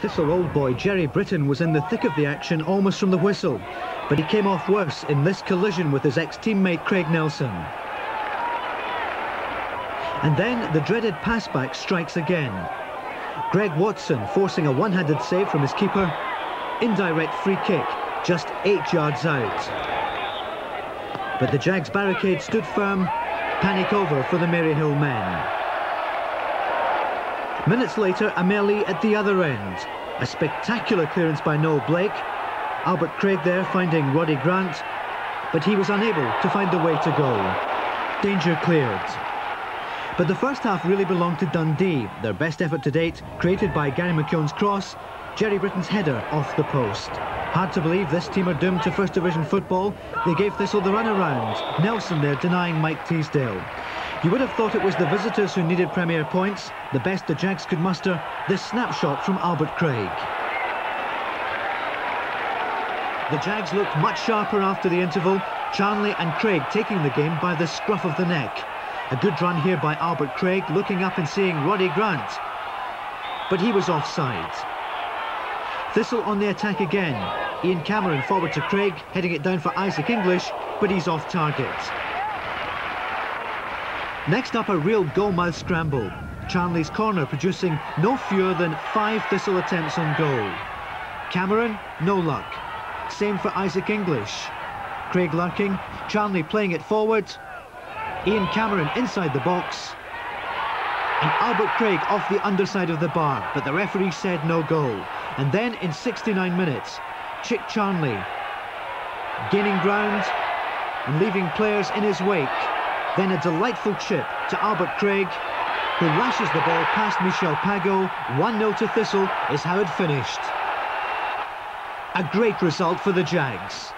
Thistle old boy Gerry Britton was in the thick of the action almost from the whistle, but he came off worse in this collision with his ex-teammate Craig Nelson. And then the dreaded passback strikes again. Greg Watson forcing a one-handed save from his keeper. Indirect free kick, just eight yards out. But the Jags barricade stood firm, panic over for the Maryhill men. Minutes later, a melee at the other end. A spectacular clearance by Noel Blake. Albert Craig there finding Roddy Grant, but he was unable to find the way to go. Danger cleared. But the first half really belonged to Dundee. Their best effort to date, created by Gary McKeown's cross, Gerry Britton's header off the post. Hard to believe this team are doomed to First Division football. They gave Thistle the runaround. Nelson there denying Mike Teasdale. You would have thought it was the visitors who needed Premier points. The best the Jags could muster, this snapshot from Albert Craig. The Jags looked much sharper after the interval. Charnley and Craig taking the game by the scruff of the neck. A good run here by Albert Craig, looking up and seeing Roddy Grant. But he was offside. Thistle on the attack again. Ian Cameron forward to Craig, heading it down for Isaac English, but he's off target. Next up, a real goalmouth scramble. Charnley's corner producing no fewer than five Thistle attempts on goal. Cameron, no luck. Same for Isaac English. Craig lurking, Charnley playing it forward. Ian Cameron inside the box. And Albert Craig off the underside of the bar, but the referee said no goal. And then in 69 minutes, Chic Charnley gaining ground and leaving players in his wake. Then a delightful chip to Albert Craig, who lashes the ball past Michel Pageaud. 1-0 to Thistle is how it finished. A great result for the Jags.